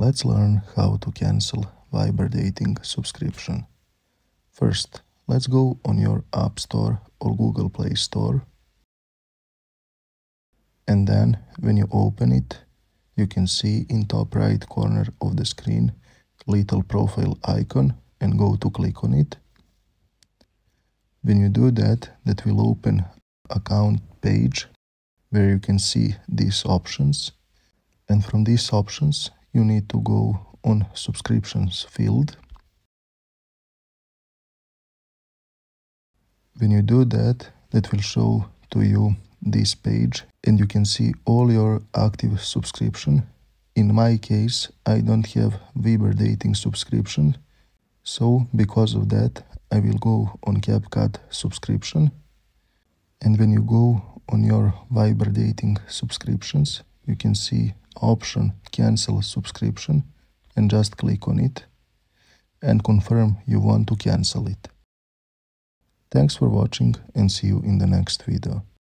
Let's learn how to cancel Viber Dating subscription. First, let's go on your App Store or Google Play Store. And then when you open it, you can see in top right corner of the screen little profile icon and go to click on it. When you do that, that will open account page where you can see these options. And from these options, you need to go on subscriptions field. When you do that, that will show to you this page and you can see all your active subscription. In my case, I don't have Viber dating subscription. So because of that, I will go on CapCut subscription. And when you go on your Viber dating subscriptions, you can see option cancel subscription and just click on it and confirm you want to cancel it. Thanks for watching and see you in the next video.